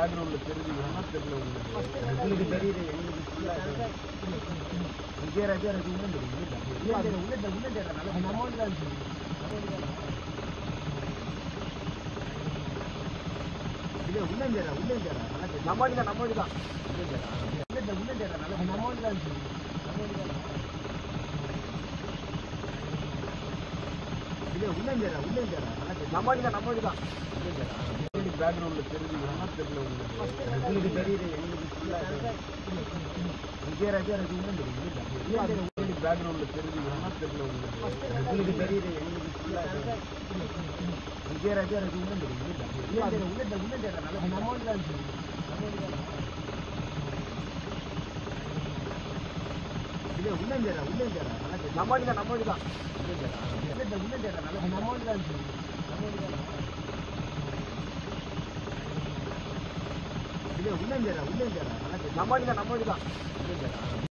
பேக்ரவுண்ட்ல வேணா தெரியல உங்களுக்கு. தெரியுது எங்களுக்கு ஃபுல்லா விஜய் ராஜா அது இன்னும் தெரியும் உள்ள உள்ள உள்ள தேடுறதுனால நம்ம ஊர்ல தான் இல்ல உள்ள தேடுற உள்ள தேடுற நம்ம வண்டி தான் நம்ம வண்டி தான் உள்ள உள்ள தேடுறதுனால நம்ம ஊர்ல தான் நம்ம ஊர்ல தான் தேடுற தேடுற பேக்ரவுண்ட்ல தெரியுது வேணா தெரியல உங்களுக்கு உங்களுக்கு தெரியுது எங்களுக்கு ஃபுல்லா விஜய் ராஜா அது இன்னும் தெரியும்? பேக்ரவுண்ட்ல தெரியுது. வேணா தெரியல உங்களுக்கு உங்களுக்கு தெரியுது எங்களுக்கு ஃபுல்லா விஜய் ராஜா அது இன்னும் தெரியும்? உள்ள உள்ள தேடுறதுனால ஊர்ல தான் இல்ல உள்ள தேடுற உள்ள தேடுற நம்ம தான் நம்ம தான் உள்ள உள்ள தேடுறதுனால ஊர்ல தான் ஊர்ல தான் இல்ல உள்ள தேடுற உள்ள தேடுற நம்ம வண்டி தான் நம்ம தான்.